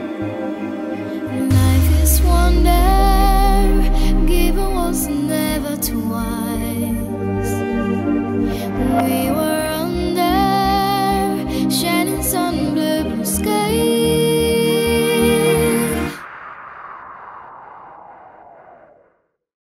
Life is wonder, given was never to one.